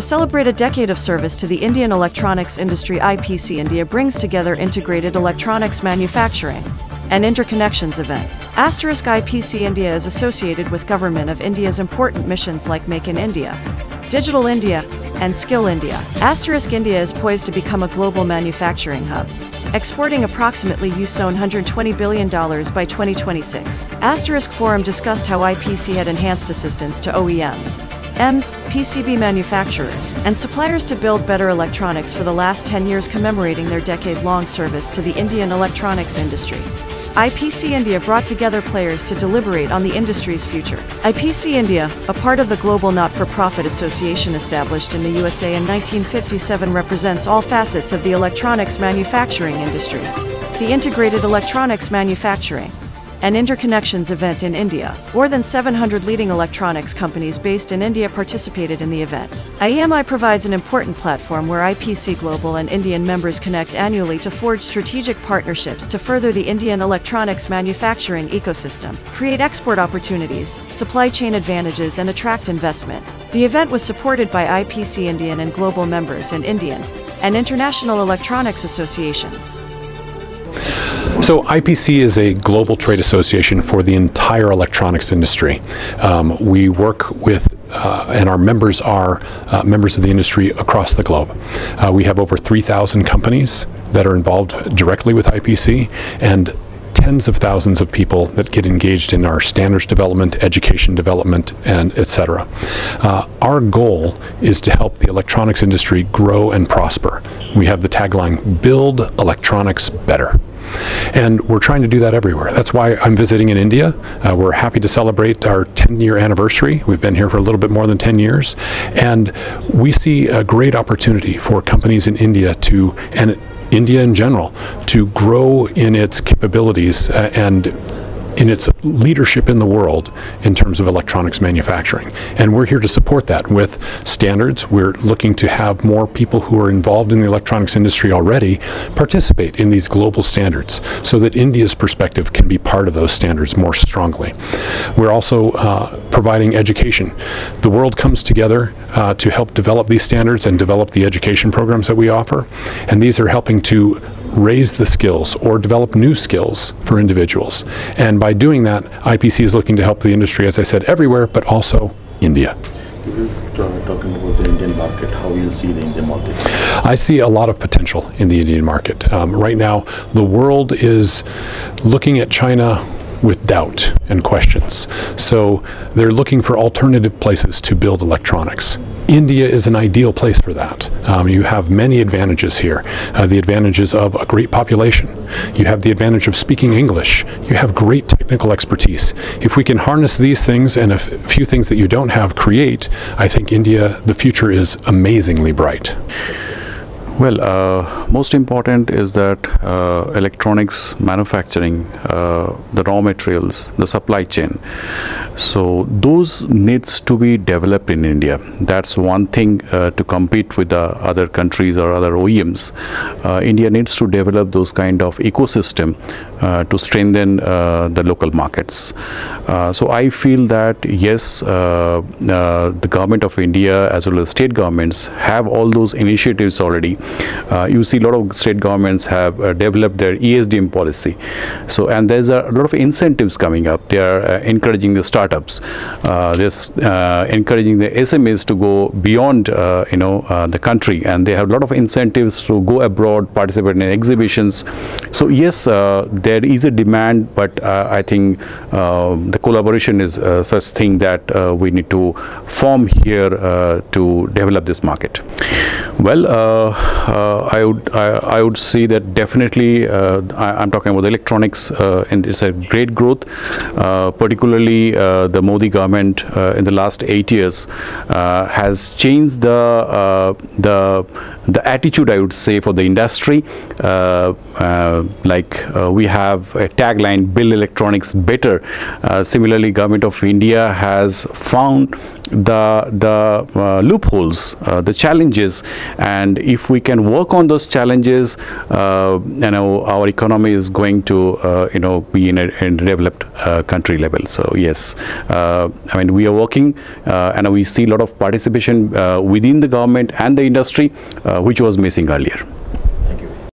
To celebrate a decade of service to the Indian electronics industry, IPC India brings together integrated electronics manufacturing and interconnections event. Asterisk IPC India is associated with Government of India's important missions like Make in India, Digital India, and Skill India. Asterisk India is poised to become a global manufacturing hub, exporting approximately US $120 billion by 2026. Asterisk Forum discussed how IPC had enhanced assistance to OEMs, EMS, PCB manufacturers, and suppliers to build better electronics for the last 10 years commemorating their decade-long service to the Indian electronics industry. IPC India brought together players to deliberate on the industry's future. IPC India, a part of the Global Not for Profit Association established in the USA in 1957, represents all facets of the electronics manufacturing industry. The Integrated Electronics Manufacturing an interconnections event in India. More than 700 leading electronics companies based in India participated in the event. IEMI provides an important platform where IPC Global and Indian members connect annually to forge strategic partnerships to further the Indian electronics manufacturing ecosystem, create export opportunities, supply chain advantages, and attract investment. The event was supported by IPC Indian and global members and Indian and international electronics associations. So IPC is a global trade association for the entire electronics industry. Um, we work with uh, and our members are uh, members of the industry across the globe. Uh, we have over 3,000 companies that are involved directly with IPC and tens of thousands of people that get engaged in our standards development, education development, and etc. Uh, our goal is to help the electronics industry grow and prosper. We have the tagline, build electronics better. And we're trying to do that everywhere. That's why I'm visiting in India. Uh, we're happy to celebrate our 10 year anniversary. We've been here for a little bit more than 10 years. And we see a great opportunity for companies in India to, and India in general, to grow in its capabilities uh, and in its leadership in the world in terms of electronics manufacturing. And we're here to support that with standards. We're looking to have more people who are involved in the electronics industry already participate in these global standards so that India's perspective can be part of those standards more strongly. We're also uh, providing education. The world comes together uh, to help develop these standards and develop the education programs that we offer. And these are helping to raise the skills or develop new skills for individuals. And by doing that, IPC is looking to help the industry, as I said, everywhere, but also India. Talking about the Indian market, how you see the Indian market? I see a lot of potential in the Indian market. Um, right now, the world is looking at China with doubt and questions. So they're looking for alternative places to build electronics. India is an ideal place for that. Um, you have many advantages here. Uh, the advantages of a great population. You have the advantage of speaking English. You have great technical expertise. If we can harness these things and a few things that you don't have create, I think India, the future is amazingly bright. Well, uh, most important is that uh, electronics manufacturing, uh, the raw materials, the supply chain. So those needs to be developed in India. That's one thing uh, to compete with the other countries or other OEMs. Uh, India needs to develop those kind of ecosystem uh, to strengthen the local markets. so I feel that yes, the government of India as well as state governments have all those initiatives already uh, you see a lot of state governments have uh, developed their ESDM policy. So, and there's a lot of incentives coming up. They are uh, encouraging the startups. Uh, they're uh, encouraging the SMEs to go beyond, uh, you know, the country, and they have a lot of incentives to go abroad, participate in exhibitions. So, yes, there is a demand, but I think the collaboration is such thing that we need to form here to develop this market. Well, uh, I would I, I, would see that definitely uh, I, am talking about electronics uh, and it's a great growth particularly the Modi government in the last eight years has changed the the the attitude I would say for the industry uh, uh, like uh, we have a tagline, build electronics better. Uh, similarly, Government of India has found the, the uh, loopholes, uh, the challenges, and if we can work on those challenges, uh, you know, our economy is going to, uh, you know, be in a, in a developed uh, country level. So yes, uh, I mean, we are working and we see a lot of participation within the government and the industry, which was missing earlier.